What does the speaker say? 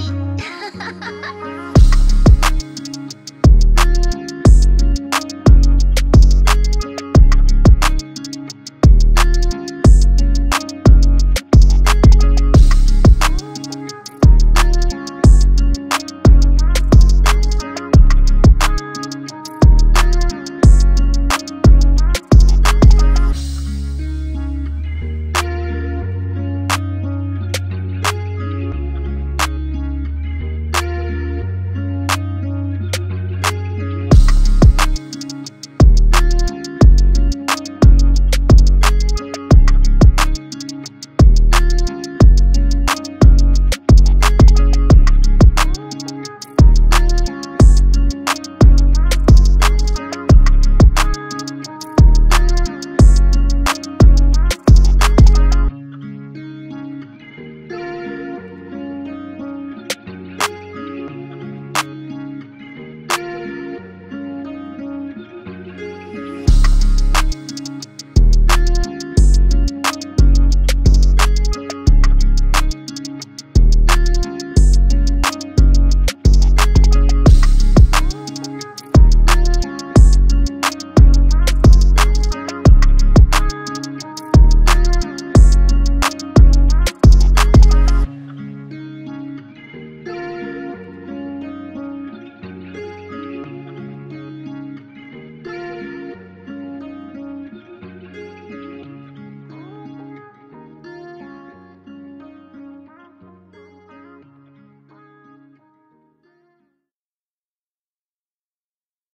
哈哈哈哈。